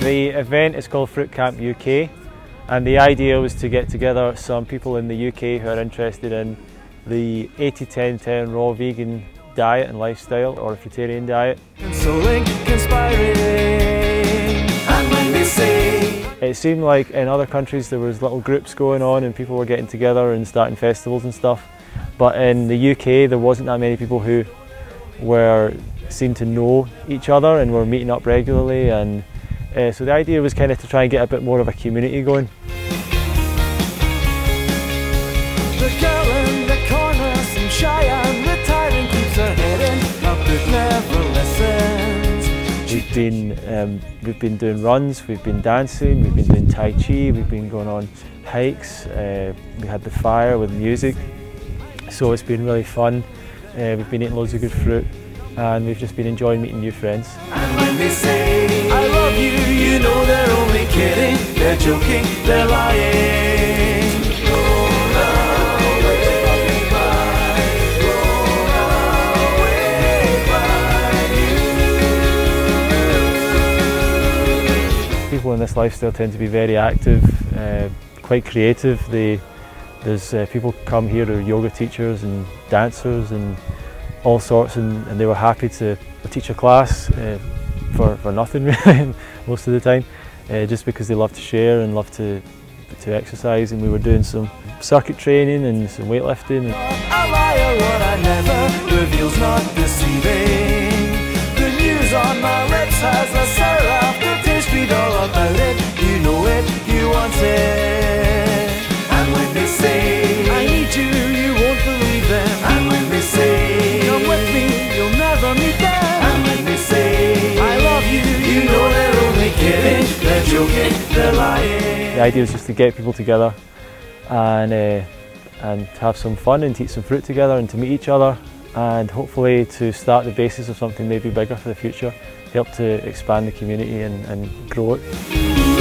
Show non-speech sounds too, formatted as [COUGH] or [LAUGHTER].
The event is called Fruitcamp UK and the idea was to get together some people in the UK who are interested in the 80-10-10 raw vegan diet and lifestyle or a fruitarian diet. It seemed like in other countries there was little groups going on and people were getting together and starting festivals and stuff but in the UK there wasn't that many people who were seemed to know each other and were meeting up regularly and uh, so the idea was kind of to try and get a bit more of a community going. We've been, um, we've been doing runs, we've been dancing, we've been doing Tai Chi, we've been going on hikes, uh, we had the fire with music, so it's been really fun. Uh, we've been eating loads of good fruit and we've just been enjoying meeting new friends. Joking, they're lying. People in this lifestyle tend to be very active, uh, quite creative. They, there's uh, people come here who are yoga teachers and dancers and all sorts and, and they were happy to teach a class uh, for, for nothing [LAUGHS] really most of the time uh, just because they love to share and love to to exercise and we were doing some circuit training and some weightlifting. The idea is just to get people together and uh, and have some fun and to eat some fruit together and to meet each other and hopefully to start the basis of something maybe bigger for the future, help to expand the community and, and grow it.